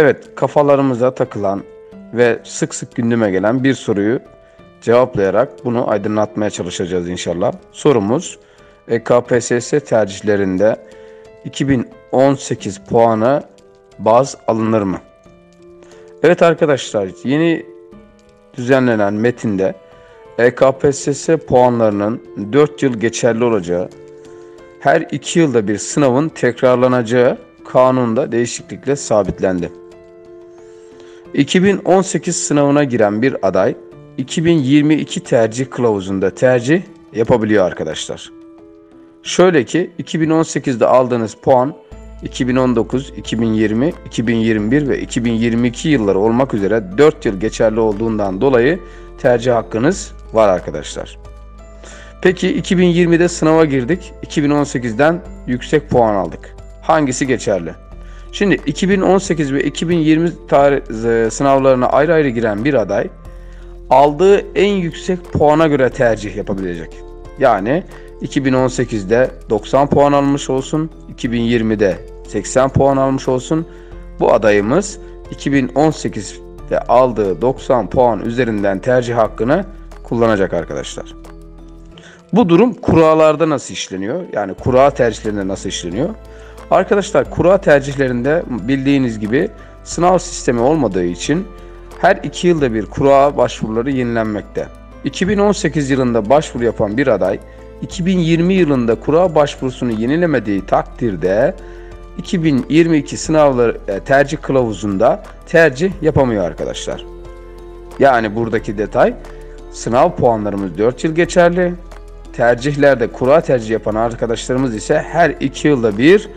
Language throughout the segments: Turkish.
Evet, kafalarımıza takılan ve sık sık gündeme gelen bir soruyu cevaplayarak bunu aydınlatmaya çalışacağız inşallah. Sorumuz e, KPSS tercihlerinde 2018 puanı baz alınır mı? Evet arkadaşlar yeni düzenlenen metinde EKPSS puanlarının 4 yıl geçerli olacağı, her 2 yılda bir sınavın tekrarlanacağı kanunda değişiklikle sabitlendi. 2018 sınavına giren bir aday 2022 tercih kılavuzunda tercih yapabiliyor arkadaşlar. Şöyle ki 2018'de aldığınız puan 2019, 2020, 2021 ve 2022 yılları olmak üzere 4 yıl geçerli olduğundan dolayı tercih hakkınız var arkadaşlar. Peki 2020'de sınava girdik. 2018'den yüksek puan aldık. Hangisi geçerli? Şimdi 2018 ve 2020 tarih e, sınavlarına ayrı ayrı giren bir aday aldığı en yüksek puana göre tercih yapabilecek. Yani 2018'de 90 puan almış olsun, 2020'de 80 puan almış olsun. Bu adayımız 2018'de aldığı 90 puan üzerinden tercih hakkını kullanacak arkadaşlar. Bu durum kuralarda nasıl işleniyor? Yani kura tercihlerinde nasıl işleniyor? Arkadaşlar kura tercihlerinde bildiğiniz gibi sınav sistemi olmadığı için her iki yılda bir kura başvuruları yenilenmekte. 2018 yılında başvuru yapan bir aday 2020 yılında kura başvurusunu yenilemediği takdirde 2022 sınavları e, tercih kılavuzunda tercih yapamıyor arkadaşlar. Yani buradaki detay sınav puanlarımız 4 yıl geçerli. Tercihlerde kura tercih yapan arkadaşlarımız ise her 2 yılda bir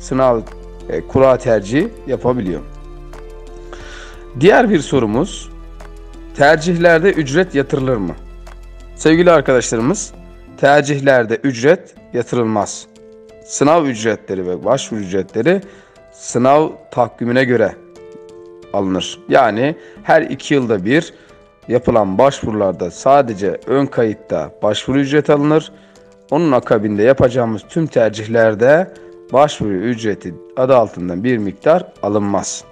sınav e, kura tercih yapabiliyor. Diğer bir sorumuz tercihlerde ücret yatırılır mı? Sevgili arkadaşlarımız tercihlerde ücret yatırılmaz. Sınav ücretleri ve başvuru ücretleri sınav takvimine göre alınır. Yani her iki yılda bir yapılan başvurularda sadece ön kayıtta başvuru ücreti alınır. Onun akabinde yapacağımız tüm tercihlerde başvuru ücreti adı altında bir miktar alınmaz.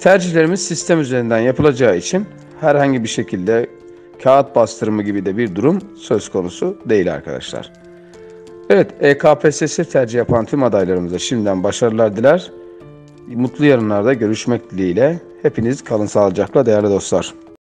Tercihlerimiz sistem üzerinden yapılacağı için herhangi bir şekilde kağıt bastırımı gibi de bir durum söz konusu değil arkadaşlar. Evet, EKPSS tercih yapan tüm adaylarımıza şimdiden başarılar diler. Mutlu yarınlarda görüşmek dileğiyle. Hepiniz kalın sağlıcakla değerli dostlar.